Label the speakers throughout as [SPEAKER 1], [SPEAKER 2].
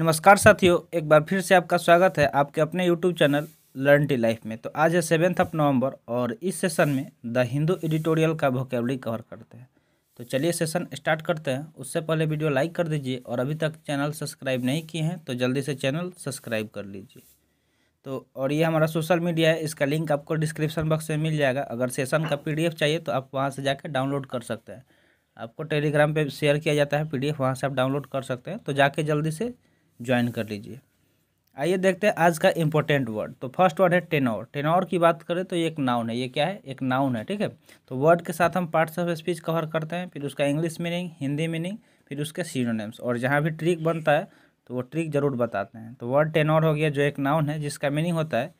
[SPEAKER 1] नमस्कार साथियों, एक बार फिर से आपका स्वागत है आपके अपने YouTube channel learn T life में। तो आज है सेवेंथ ऑफ़ नवंबर और इस सेशन में द हिंदू एडिटोरियल का वोकेबलरी कवर करते हैं। तो चलिए सेशन स्टार्ट करते हैं। उससे पहले वीडियो लाइक कर दीजिए और अभी तक चैनल सब्सक्राइब नहीं किए हैं तो जल्दी से चैनल सब्सक्राइब कर लीजिए। तो और ये हमारा सोशल मीडिया है, इसका लिंक आपको डिस्क्रिप्शन बॉक्स में मिल जाएगा। अगर सेशन का पीडीएफ चाहिए तो आप वहाँ से जाकर डाउनलोड कर सकते हैं। आपको टेलीग्राम पे शेयर किया जाता है पीडीएफ वहाँ से आप डाउनलोड कर सकते हैं। तो जाके जल्दी से ज्वाइन कर लीजिए। आइए देखते हैं आज का इम्पोर्टेंट वर्ड तो फ़र्स्ट वर्ड है टेनोर टेनोर की बात करें तो ये एक नाउन है। ये क्या है? एक नाउन है, ठीक है? तो वर्ड के साथ हम पार्ट्स ऑफ़ स्पीच कवर करते हैं, फिर उसका इंग्लिश मीनिंग हिंदी मीनिंग फिर उसके सीनोनेम्स और जहाँ भी ट्रिक बनता है तो वो ट्रिक ज़रूर बताते हैं। तो वर्ड टेनोर हो गया, जो एक नाउन है, जिसका मीनिंग होता है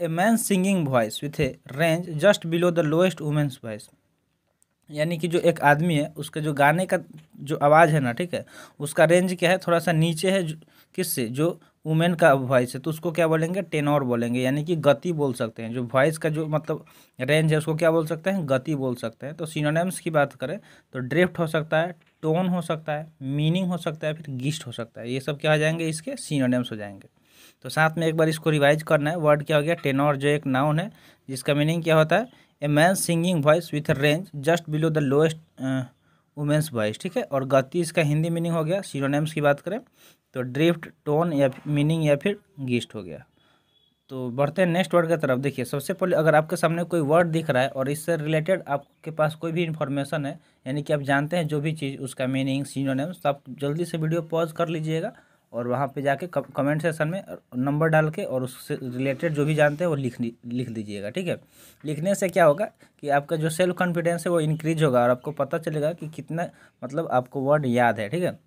[SPEAKER 1] a man singing voice with a range just below the lowest women's voice यानी कि जो एक आदमी है, उसके जो गाने का जो आवाज़ है ना, ठीक है, उसका रेंज क्या है? थोड़ा सा नीचे है किससे? जो वुमेन का वॉइस है तो उसको क्या बोलेंगे? टेनोर बोलेंगे, यानी कि गति बोल सकते हैं। जो वॉइस का जो मतलब रेंज है, उसको क्या बोल सकते हैं? गति बोल सकते हैं। तो सीनोनेम्स की बात करें तो ड्रिफ्ट हो सकता है टोन हो सकता है मीनिंग हो सकता है, फिर गिस्ट हो सकता है। ये सब क्या हो जाएँगे इसके? सीनोनेम्स हो जाएँगे। तो साथ में एक बार इसको रिवाइज करना है। वर्ड क्या हो गया? टेनोर जो एक नाउन है, जिसका मीनिंग क्या होता है? A man singing voice with range just below the lowest women's voice ठीक है? और गति इसका हिंदी मीनिंग हो गया सीरोनेम्स की बात करें तो ड्रिफ्ट टोन या मीनिंग या फिर गिस्ट हो गया। तो बढ़ते हैं नेक्स्ट वर्ड की तरफ़, देखिए, सबसे पहले अगर आपके सामने कोई वर्ड दिख रहा है और इससे रिलेटेड आपके पास कोई भी इन्फॉर्मेशन है, यानी कि आप जानते हैं जो भी चीज़, उसका मीनिंग सीनोनेम्स तो आप जल्दी से वीडियो पॉज कर लीजिएगा। और वहाँ पे जाके कमेंट सेक्शन में नंबर डाल के और उससे रिलेटेड जो भी जानते हैं वो लिख लिख दीजिएगा, ठीक है? लिखने से क्या होगा कि आपका जो सेल्फ कॉन्फिडेंस है वो इंक्रीज होगा और आपको पता चलेगा कि कितना मतलब आपको वर्ड याद है, ठीक है?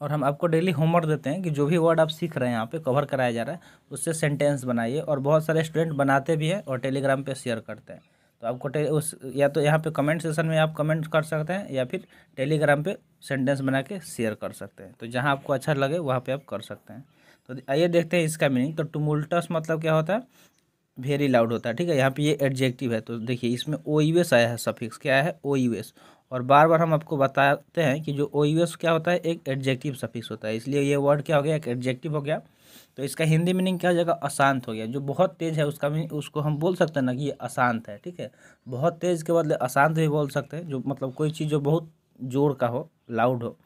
[SPEAKER 1] और हम आपको डेली होमवर्क देते हैं कि जो भी वर्ड आप सीख रहे हैं, यहाँ पे कवर कराया जा रहा है, उससे सेंटेंस बनाइए और बहुत सारे स्टूडेंट बनाते भी हैं और टेलीग्राम पे शेयर करते हैं। तो आपको उस, या तो यहाँ पे कमेंट सेशन में आप कमेंट कर सकते हैं, या फिर टेलीग्राम पे सेंटेंस बना के शेयर कर सकते हैं। तो जहाँ आपको अच्छा लगे, वहाँ पे आप कर सकते हैं। तो आइए देखते हैं इसका मीनिंग तो टुमुल्टस मतलब क्या होता है? वेरी लाउड होता है, ठीक है? यहाँ पे ये एडजेक्टिव है तो देखिए इसमें ओ यू एस आया है सफिक्स क्या है? ओ यू एस और बार बार हम आपको बताते हैं कि जो ओ यू एस क्या होता है? एक एडजेक्टिव सफिक्स होता है। इसलिए ये वर्ड क्या हो गया? एक एडजेक्टिव हो गया। तो इसका हिंदी मीनिंग क्या हो जाएगा? अशांत हो गया। जो बहुत तेज़ है, उसका मीनिंग उसको हम बोल सकते हैं ना कि ये अशांत है, ठीक है? बहुत तेज़ के बदले अशांत भी बोल सकते हैं, जो मतलब कोई चीज़ जो बहुत ज़ोर का हो लाउड हो।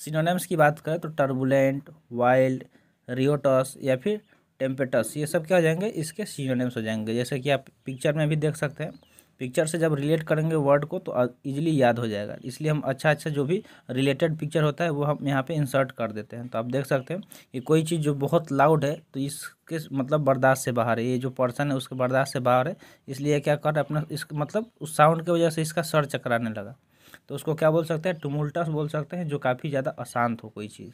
[SPEAKER 1] सिनोनेम्स की बात करें तो टर्बुलेंट वाइल्ड रियोटस या फिर टेम्पेटस ये सब क्या हो जाएँगे? इसके सिनोनेम्स हो जाएँगे। जैसे कि आप पिक्चर में भी देख सकते हैं। पिक्चर से जब रिलेट करेंगे वर्ड को तो इजीली याद हो जाएगा। इसलिए हम अच्छा अच्छा जो भी रिलेटेड पिक्चर होता है, वो हम यहाँ पे इंसर्ट कर देते हैं। तो आप देख सकते हैं कि कोई चीज़ जो बहुत लाउड है तो इसके मतलब बर्दाश्त से बाहर है। ये जो पर्सन है, उसके बर्दाश्त से बाहर है। इसलिए क्या कर अपना इस मतलब उस साउंड की वजह से इसका सर चकराने लगा। तो उसको क्या बोल सकते हैं? टुमुल्टस बोल सकते हैं, जो काफ़ी ज़्यादा अशांत हो कोई चीज़।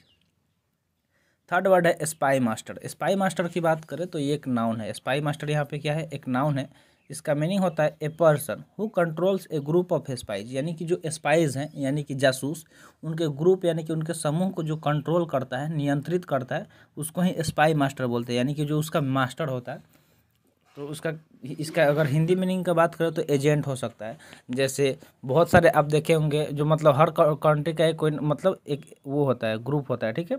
[SPEAKER 1] थर्ड वर्ड है स्पाई मास्टर स्पाई मास्टर की बात करें तो ये एक नाउन है। स्पाई मास्टर यहाँ पे क्या है? एक नाउन है। इसका मीनिंग होता है a person who controls a group of spies यानी कि जो स्पाइज हैं, यानी कि जासूस, उनके ग्रुप यानी कि उनके समूह को जो कंट्रोल करता है, नियंत्रित करता है, उसको ही स्पाई मास्टर बोलते हैं, यानी कि जो उसका मास्टर होता है। तो उसका, इसका अगर हिंदी मीनिंग का बात करें तो एजेंट हो सकता है। जैसे बहुत सारे आप देखे होंगे, जो मतलब हर कंट्री का एक कोई मतलब एक वो होता है ग्रुप होता है, ठीक है?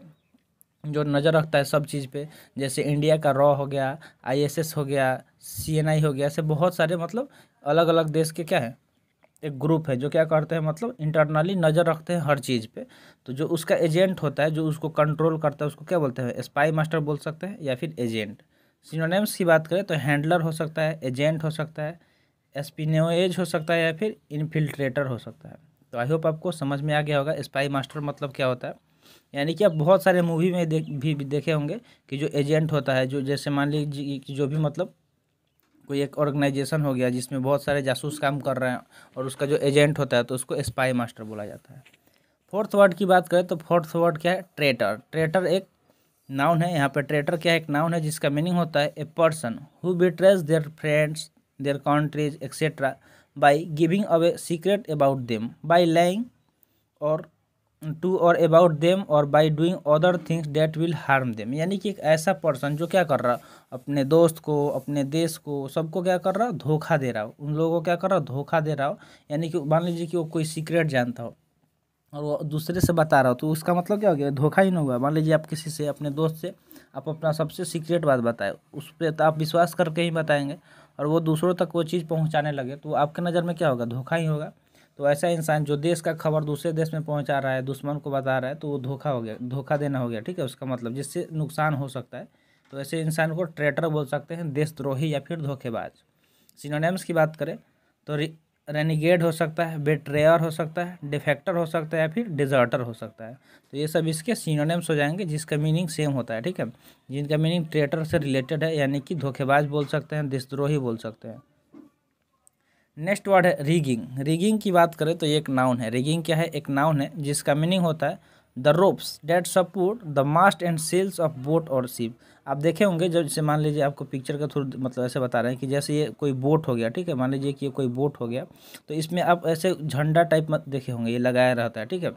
[SPEAKER 1] जो नज़र रखता है सब चीज़ पे, जैसे इंडिया का रॉ हो गया आईएसएस हो गया सीएनआई हो गया, ऐसे बहुत सारे मतलब अलग अलग देश के क्या है, एक ग्रुप है जो क्या करते हैं मतलब इंटरनली नज़र रखते हैं हर चीज़ पे। तो जो उसका एजेंट होता है, जो उसको कंट्रोल करता है, उसको क्या बोलते हैं स्पाई मास्टर बोल सकते हैं या फिर एजेंट सिनोनेम्स की बात करें तो हैंडलर हो सकता है एजेंट हो सकता है एस्पिनोएज हो सकता है या फिर इनफिल्ट्रेटर हो सकता है। तो आई होप आपको समझ में आ गया होगा स्पाई मास्टर मतलब क्या होता है। यानी कि आप बहुत सारे मूवी में देख, भी देखे होंगे कि जो एजेंट होता है, जो जैसे मान लीजिए कि जो भी मतलब कोई एक ऑर्गेनाइजेशन हो गया जिसमें बहुत सारे जासूस काम कर रहे हैं और उसका जो एजेंट होता है तो उसको स्पाई मास्टर बोला जाता है। फोर्थ वर्ड की बात करें तो फोर्थ वर्ड क्या है? ट्रेटर ट्रेटर एक नाउन है यहाँ पर ट्रेटर क्या है एक नाउन है जिसका मीनिंग होता है a person who betrays their friends their countries etcetera by giving away secret about them by lying or to or about them or by doing other things that will harm them यानी कि एक ऐसा person जो क्या कर रहा, अपने दोस्त को, अपने देश को, सबको क्या कर रहा, धोखा दे रहा हो। उन लोगों को क्या कर रहा, धोखा दे रहा हो। यानी कि मान लीजिए कि वो कोई सीक्रेट जानता हो और वो दूसरे से बता रहा हो तो उसका मतलब क्या हो गया? धोखा ही नहीं हुआ। मान लीजिए आप किसी से, अपने दोस्त से, आप अपना सबसे सीक्रेट बात बताए। उस पर तो आप विश्वास करके ही बताएँगे और वो दूसरों तक वो चीज़ पहुँचाने लगे तो आपके नज़र में क्या होगा? धोखा ही होगा। तो ऐसा इंसान जो देश का खबर दूसरे देश में पहुँचा रहा है, दुश्मन को बता रहा है तो वो धोखा हो गया, धोखा देना हो गया, ठीक है? उसका मतलब जिससे नुकसान हो सकता है। तो ऐसे इंसान को ट्रेटर बोल सकते हैं, देशद्रोही या फिर धोखेबाज। सिनोनेम्स की बात करें तो रेनिगेड हो सकता है बेट्रेयर हो सकता है डिफेक्टर हो सकता है या फिर डिजर्टर हो सकता है। तो ये सब इसके सिनोनिम्स हो जाएँगे, जिसका मीनिंग सेम होता है, ठीक है? जिनका मीनिंग ट्रेटर से रिलेटेड है, यानी कि धोखेबाज बोल सकते हैं, देशद्रोही बोल सकते हैं। नेक्स्ट वर्ड है रिगिंग रिगिंग की बात करें तो ये एक नाउन है। रिगिंग क्या है? एक नाउन है, जिसका मीनिंग होता है the ropes that support the mast and sails of boat और शिप आप देखे होंगे, जब जैसे मान लीजिए आपको पिक्चर का थ्रू मतलब ऐसे बता रहे हैं कि जैसे ये कोई बोट हो गया, ठीक है? मान लीजिए कि ये कोई बोट हो गया तो इसमें आप ऐसे झंडा टाइप मत देखे होंगे, ये लगाया रहता है, ठीक है?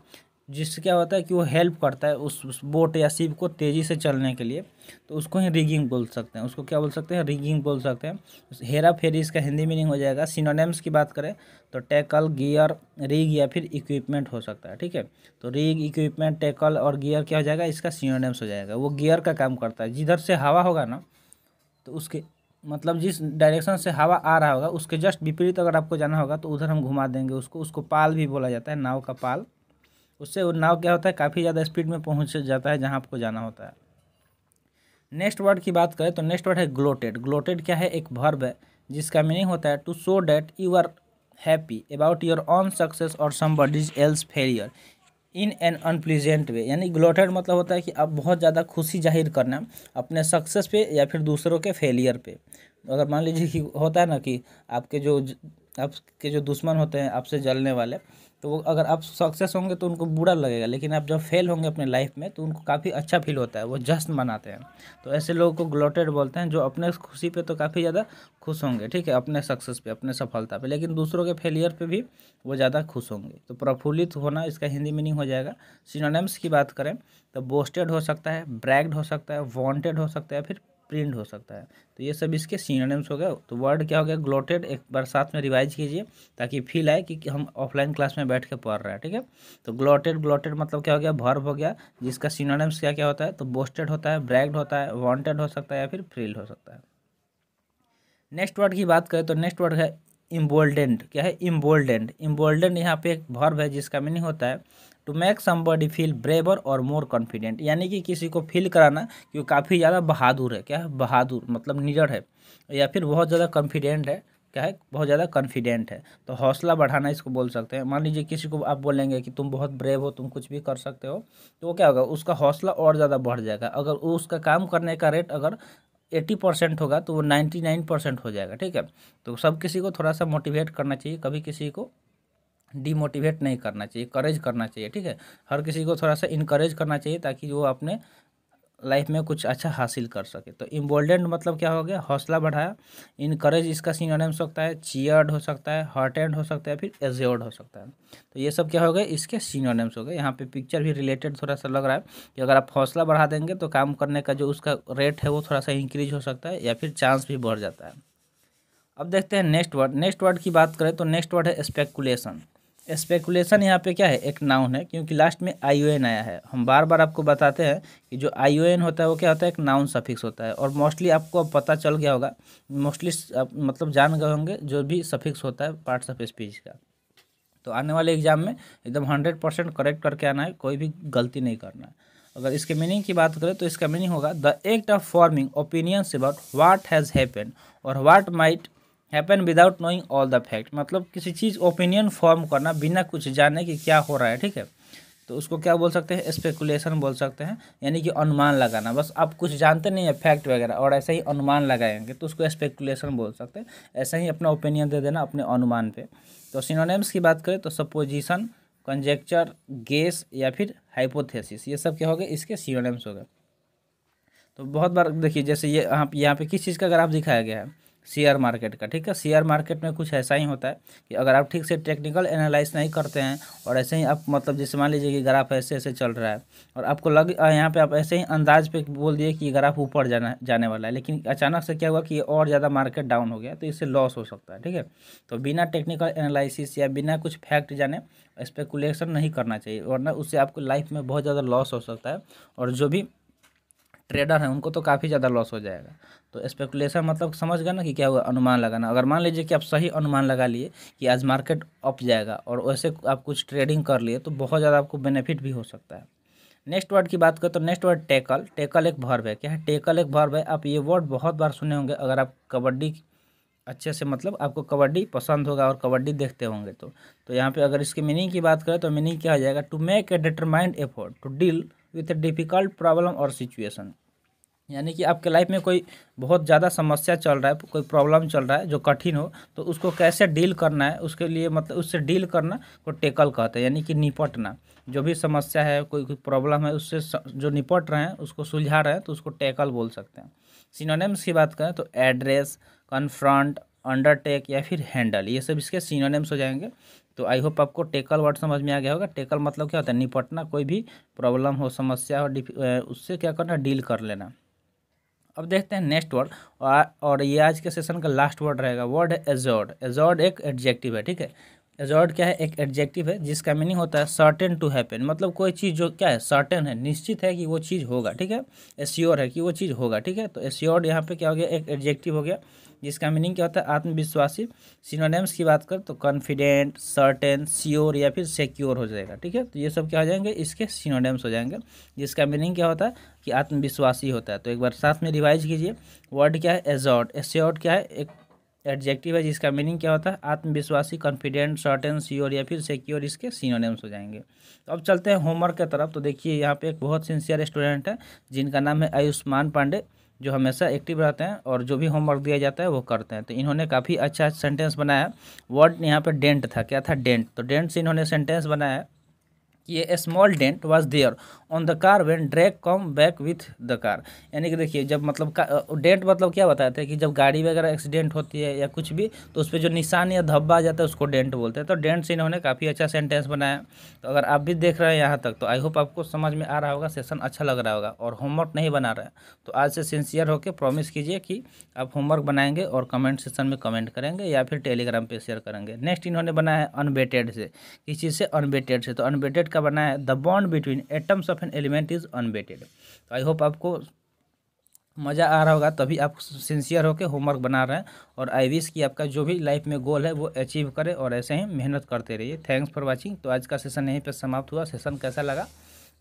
[SPEAKER 1] जिससे क्या होता है कि वो हेल्प करता है उस, उस बोट या शिप को तेज़ी से चलने के लिए। तो उसको ही रिगिंग बोल सकते हैं। उसको क्या बोल सकते हैं? रिगिंग बोल सकते हैं। हेरा फेरी इसका हिंदी मीनिंग हो जाएगा। सिनोनेम्स की बात करें तो टैकल गियर रिग या फिर इक्विपमेंट हो सकता है। ठीक है? तो रिग इक्विपमेंट टैकल और गियर क्या हो जाएगा? इसका सिनोनेम्स हो जाएगा। वो गियर का काम करता है। जिधर से हवा होगा ना तो उसके मतलब जिस डायरेक्शन से हवा आ रहा होगा उसके जस्ट विपरीत अगर आपको जाना होगा तो उधर हम घुमा देंगे उसको। उसको पाल भी बोला जाता है। नाव का पाल। उससे वो नाव क्या होता है, काफ़ी ज़्यादा स्पीड में पहुँच जाता है जहाँ आपको जाना होता है। नेक्स्ट वर्ड की बात करें तो नेक्स्ट वर्ड है ग्लोटेड ग्लोटेड क्या है? एक भर्ब है, जिसका मीनिंग होता है to show that you are happy about your own success और somebody's else failure in an unpleasant way यानी ग्लोटेड मतलब होता है कि आप बहुत ज़्यादा खुशी ज़ाहिर करना अपने सक्सेस पे या फिर दूसरों के फेलियर पे। अगर मान लीजिए कि होता है ना कि आपके जो आपके जो दुश्मन होते हैं आपसे जलने वाले तो वो अगर आप सक्सेस होंगे तो उनको बुरा लगेगा, लेकिन आप जब फेल होंगे अपने लाइफ में तो उनको काफ़ी अच्छा फील होता है, वो जश्न मनाते हैं। तो ऐसे लोगों को ग्लोटेड बोलते हैं, जो अपने खुशी पे तो काफ़ी ज़्यादा खुश होंगे, ठीक है, अपने सक्सेस पे, अपने सफलता पे, लेकिन दूसरों के फेलियर पे भी वो ज़्यादा खुश होंगे। तो प्रफुल्लित होना इसका हिंदी मीनिंग हो जाएगा। सिनोनिम्स की बात करें तो बोस्टेड हो सकता है ब्रैग्ड हो सकता है वॉन्टेड हो सकता है, फिर प्रिंट हो सकता है। तो ये सब इसके सीनोनिम्स हो गए। तो वर्ड क्या हो गया? ग्लोटेड एक बार साथ में रिवाइज कीजिए, ताकि फील आए कि हम ऑफलाइन क्लास में बैठ के पढ़ रहे हैं, ठीक है? तो ग्लोटेड ग्लोटेड मतलब क्या हो गया? भर्व हो गया, जिसका सीनोनिम्स क्या क्या होता है? तो बोस्टेड होता है ब्रैग्ड होता है वॉन्टेड हो सकता है या फिर फ्रील्ड हो सकता है। नेक्स्ट वर्ड की बात करें तो नेक्स्ट वर्ड है इम्बोल्डेंट क्या है? इम्बोल्डेंट इम्बोल्डेंट यहाँ पे एक भर्व है जिसका मीनिंग होता है to make somebody feel braver और मोर कॉन्फिडेंट यानी कि किसी को फील कराना कि वो काफ़ी ज़्यादा बहादुर है, क्या? है बहादुर मतलब निडर है, या फिर बहुत ज़्यादा कॉन्फिडेंट है, क्या है? बहुत ज़्यादा कॉन्फिडेंट है। तो हौसला बढ़ाना इसको बोल सकते हैं। मान लीजिए किसी को आप बोलेंगे कि तुम बहुत ब्रेव हो, तुम कुछ भी कर सकते हो तो वो क्या होगा? उसका हौसला और ज़्यादा बढ़ जाएगा। अगर उसका काम करने का रेट अगर एट्टी परसेंट होगा तो वो नाइन्टी नाइन परसेंट हो जाएगा, ठीक है? तो सब किसी को थोड़ा सा मोटिवेट करना चाहिए, कभी किसी को डीमोटिवेट नहीं करना चाहिए करेज करना चाहिए, ठीक है? हर किसी को थोड़ा सा इनकरेज करना चाहिए ताकि वो अपने लाइफ में कुछ अच्छा हासिल कर सके। तो इम्बोल्डेंट मतलब क्या हो गया? हौसला बढ़ाया। इनकरेज इसका सीनोनिम हो सकता है चीयर्ड हो सकता है हॉटेंड हो सकता है, फिर एज्योर्ड हो सकता है। तो ये सब क्या हो गए? इसके सीनोनिम्स हो गए। यहाँ पे पिक्चर भी रिलेटेड थोड़ा सा लग रहा है कि अगर आप हौसला बढ़ा देंगे तो काम करने का जो उसका रेट है वो थोड़ा सा इंक्रीज हो सकता है या फिर चांस भी बढ़ जाता है। अब देखते हैं नेक्स्ट वर्ड नेक्स्ट वर्ड की बात करें तो नेक्स्ट वर्ड है स्पेकुलेशन स्पेकुलेशन यहाँ पे क्या है? एक नाउन है, क्योंकि लास्ट में आई ओ एन आया है। हम बार बार आपको बताते हैं कि जो आई ओ एन होता है, वो क्या होता है? एक नाउन सफिक्स होता है। और मोस्टली आपको अब पता चल गया होगा मोस्टली मतलब जान गए होंगे जो भी सफिक्स होता है पार्ट्स ऑफ़ स्पीच का। तो आने वाले एग्ज़ाम में एकदम हंड्रेड परसेंट करेक्ट करके आना है, कोई भी गलती नहीं करना है। अगर इसके मीनिंग की बात करें तो इसका मीनिंग होगा the act of forming opinions about what has happen और what might happen without knowing all the fact मतलब किसी चीज़ ओपिनियन फॉर्म करना, बिना कुछ जाने कि क्या हो रहा है, ठीक है? तो उसको क्या बोल सकते हैं? स्पेकुलेशन बोल सकते हैं। यानी कि अनुमान लगाना। बस आप कुछ जानते नहीं है फैक्ट वगैरह, और ऐसे ही अनुमान लगाएँगे तो उसको स्पेकुलेशन बोल सकते हैं। ऐसे ही अपना ओपिनियन दे देना अपने अनुमान पे। तो सिनोनेम्स की बात करें तो सपोजिशन कंजेक्चर गेस या फिर हाइपोथेसिस ये सब क्या हो गए? इसके सिनोनेम्स हो गए। तो बहुत बार देखिए, जैसे ये यहाँ यहाँ पे किस चीज़ का अगर आप दिखाया गया है? शेयर मार्केट का, ठीक है? शेयर मार्केट में कुछ ऐसा ही होता है कि अगर आप ठीक से टेक्निकल एनालाइज नहीं करते हैं और ऐसे ही आप मतलब जैसे मान लीजिए कि ग्राफ ऐसे ऐसे चल रहा है और आपको लग यहाँ पे आप ऐसे ही अंदाज पे बोल दिए कि ग्राफ ऊपर जाना, जाने वाला है, लेकिन अचानक से क्या हुआ कि और ज़्यादा मार्केट डाउन हो गया तो इससे लॉस हो सकता है, ठीक है? तो बिना टेक्निकल एनालिसिस या बिना कुछ फैक्ट जाने स्पेकुलेशन नहीं करना चाहिए, वरना उससे आपको लाइफ में बहुत ज़्यादा लॉस हो सकता है और जो भी ट्रेडर हैं, उनको तो काफ़ी ज़्यादा लॉस हो जाएगा। तो स्पेकुलेशन मतलब समझ गए ना कि क्या हुआ, अनुमान लगाना। अगर मान लीजिए कि आप सही अनुमान लगा लिए कि आज मार्केट अप जाएगा और वैसे आप कुछ ट्रेडिंग कर लिए तो बहुत ज़्यादा आपको बेनिफिट भी हो सकता है। नेक्स्ट वर्ड की बात करें तो नेक्स्ट वर्ड टेकल टेकल एक भर्व है। क्या है? टेकल एक भर्व है। आप ये वर्ड बहुत बार सुने होंगे, अगर आप कबड्डी अच्छे से मतलब आपको कबड्डी पसंद होगा और कबड्डी देखते होंगे तो। तो यहाँ पे अगर इसकी मीनिंग की बात करें तो मीनिंग क्या हो जाएगा? To make a determined effort to deal with difficult problem और सिचुएशन यानी कि आपके लाइफ में कोई बहुत ज़्यादा समस्या चल रहा है, कोई प्रॉब्लम चल रहा है, जो कठिन हो तो उसको कैसे डील करना है, उसके लिए मतलब उससे डील करना को टेकल कहते हैं, यानी कि निपटना। जो भी समस्या है, कोई कोई प्रॉब्लम है, उससे जो निपट रहे हैं, उसको सुलझा रहे हैं तो उसको टेकल बोल सकते हैं। सिनोनिम्स की बात करें तो एड्रेस कन्फ्रंट अंडरटेक या फिर हैंडल ये सब इसके सिनोनिम्स हो जाएँगे। तो आई होप आपको टेकल वर्ड समझ में आ गया होगा। टेकल मतलब क्या होता है? निपटना, कोई भी प्रॉब्लम हो, समस्या हो उससे क्या करना डील कर लेना। अब देखते हैं नेक्स्ट वर्ड और ये आज के सेशन का लास्ट वर्ड रहेगा। वर्ड है एजॉर्ड एजॉर्ड एक एडजेक्टिव है, ठीक है? एजॉर्ड क्या है? एक एडजेक्टिव है, जिसका मीनिंग होता है सर्टेन टू हैपन मतलब कोई चीज़ जो, क्या है? सर्टेन है, निश्चित है कि वो चीज़ होगा, ठीक है? एश्योर है कि वो चीज़ होगा, ठीक है? तो एश्योर्ड यहाँ पे क्या हो गया? एक एडजेक्टिव हो गया। जिसका मीनिंग क्या होता है? आत्मविश्वासी। सिनोनेम्स की बात कर तो कॉन्फिडेंट सर्टेन श्योर या फिर सिक्योर हो जाएगा, ठीक है? तो ये सब क्या हो जाएँगे? इसके सिनोनेम्स हो जाएँगे, जिसका मीनिंग क्या होता है? कि आत्मविश्वासी होता है। तो एक बार साथ में रिवाइज कीजिए। वर्ड क्या है? एजॉर्ड एश्योर्ड क्या है? एक एडजेक्टिव है जिसका मीनिंग क्या होता है? आत्मविश्वासी कॉन्फिडेंट सर्टेन श्योर या फिर सिक्योर इसके सिनोनेम्स हो जाएँगे। तो अब चलते हैं होमवर्क की तरफ़। तो देखिए, यहाँ पे एक बहुत सिंसियर स्टूडेंट है, जिनका नाम है आयुष्मान पांडे। जो हमेशा एक्टिव रहते हैं और जो भी होमवर्क दिया जाता है वो करते हैं। तो इन्होंने काफ़ी अच्छा सेंटेंस बनाया। वर्ड यहाँ पर डेंट था, क्या था डेंट तो डेंट से इन्होंने सेंटेंस बनाया। कि a small dent was there on the car when drag come back with the car यानी कि देखिए, जब मतलब डेंट मतलब क्या बताते हैं कि जब गाड़ी वगैरह एक्सीडेंट होती है या कुछ भी तो उस पर जो निशान या धब्बा आ जाता है, उसको डेंट बोलते हैं। तो डेंट से इन्होंने काफ़ी अच्छा सेंटेंस बनाया। तो अगर आप भी देख रहे हैं यहाँ तक तो आई होप आपको समझ में आ रहा होगा सेशन अच्छा लग रहा होगा और होमवर्क नहीं बना रहे तो आज से सिंसियर होकर प्रॉमिस कीजिए कि आप होमवर्क बनाएँगे और कमेंट सेशन में कमेंट करेंगे या फिर टेलीग्राम पर शेयर करेंगे। नेक्स्ट इन्होंने बनाया है अनबेटेड से। किस चीज़ से? अनबेटेड से। तो अनबेटेड का बनाया है the bond between atoms of an element is unabated. तो आई होप आपको मज़ा आ रहा होगा, तभी आप सिंसियर होकर होमवर्क बना रहे हैं और आई विश की आपका जो भी लाइफ में गोल है वो अचीव करें और ऐसे ही मेहनत करते रहिए। Thanks for watching. तो आज का सेशन यहीं पर समाप्त हुआ। सेशन कैसा लगा?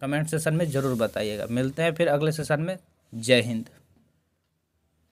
[SPEAKER 1] कमेंट सेशन में ज़रूर बताइएगा। मिलते हैं फिर अगले सेशन में। जय हिंद।